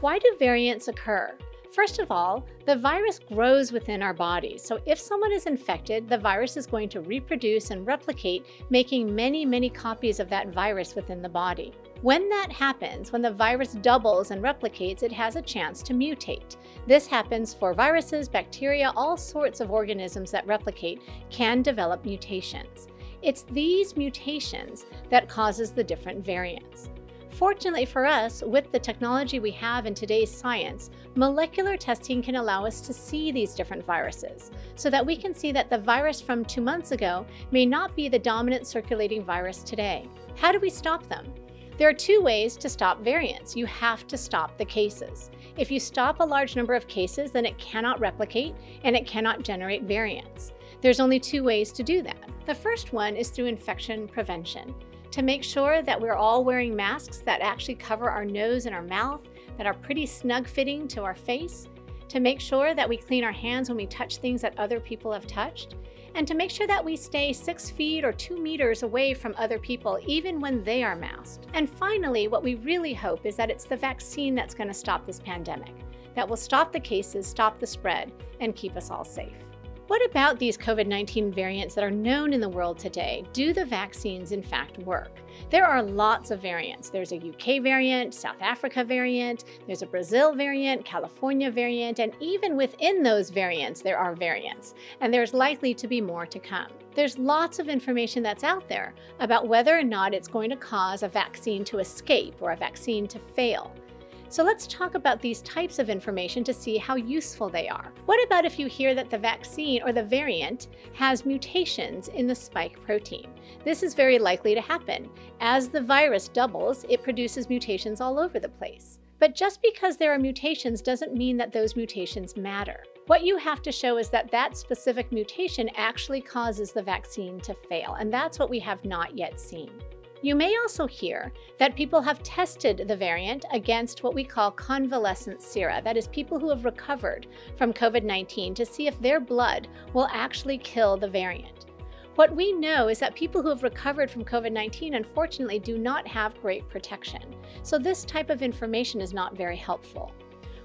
Why do variants occur? First of all, the virus grows within our bodies. So if someone is infected, the virus is going to reproduce and replicate, making many, many copies of that virus within the body. When that happens, when the virus doubles and replicates, it has a chance to mutate. This happens for viruses, bacteria, all sorts of organisms that replicate can develop mutations. It's these mutations that causes the different variants. Fortunately for us, with the technology we have in today's science, molecular testing can allow us to see these different viruses so that we can see that the virus from two months ago may not be the dominant circulating virus today. How do we stop them? There are two ways to stop variants. You have to stop the cases. If you stop a large number of cases, then it cannot replicate and it cannot generate variants. There's only two ways to do that. The first one is through infection prevention to make sure that we're all wearing masks that actually cover our nose and our mouth, that are pretty snug fitting to our face, to make sure that we clean our hands when we touch things that other people have touched, and to make sure that we stay six feet or two meters away from other people, even when they are masked. And finally, what we really hope is that it's the vaccine that's going to stop this pandemic, that will stop the cases, stop the spread, and keep us all safe. What about these COVID 19 variants that are known in the world today? Do the vaccines in fact work? There are lots of variants. There's a UK variant, South Africa variant, there's a Brazil variant, California variant, and even within those variants, there are variants. And there's likely to be more to come. There's lots of information that's out there about whether or not it's going to cause a vaccine to escape or a vaccine to fail. So let's talk about these types of information to see how useful they are. What about if you hear that the vaccine or the variant has mutations in the spike protein? This is very likely to happen. As the virus doubles, it produces mutations all over the place. But just because there are mutations doesn't mean that those mutations matter. What you have to show is that that specific mutation actually causes the vaccine to fail, and that's what we have not yet seen. You may also hear that people have tested the variant against what we call convalescent sera, that is, people who have recovered from COVID 19 to see if their blood will actually kill the variant. What we know is that people who have recovered from COVID 19 unfortunately do not have great protection, so this type of information is not very helpful.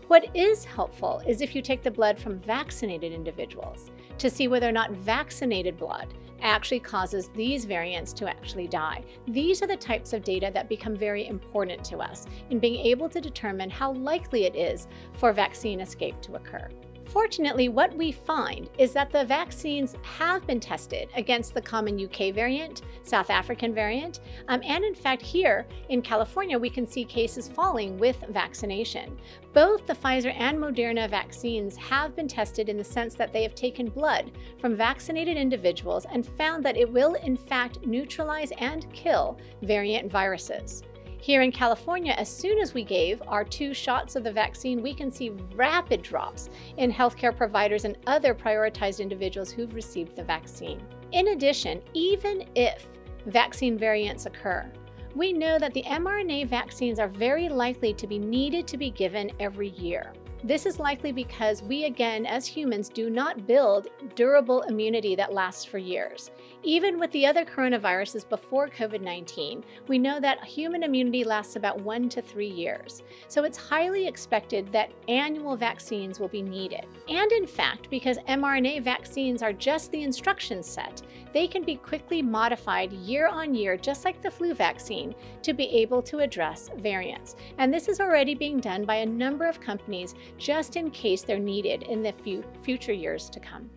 What is helpful is if you take the blood from vaccinated individuals to see whether or not vaccinated blood actually causes these variants to actually die. These are the types of data that become very important to us in being able to determine how likely it is for vaccine escape to occur. Fortunately, what we find is that the vaccines have been tested against the common UK variant, South African variant, um, and in fact, here in California, we can see cases falling with vaccination. Both the Pfizer and Moderna vaccines have been tested in the sense that they have taken blood from vaccinated individuals and found that it will, in fact, neutralize and kill variant viruses. Here in California, as soon as we gave our two shots of the vaccine, we can see rapid drops in healthcare providers and other prioritized individuals who've received the vaccine. In addition, even if vaccine variants occur, we know that the mRNA vaccines are very likely to be needed to be given every year. This is likely because we, again, as humans, do not build durable immunity that lasts for years. Even with the other coronaviruses before COVID 19, we know that human immunity lasts about one to three years. So it's highly expected that annual vaccines will be needed. And in fact, because mRNA vaccines are just the instruction set, they can be quickly modified year on year, just like the flu vaccine, to be able to address variants. And this is already being done by a number of companies just in case they're needed in the future years to come.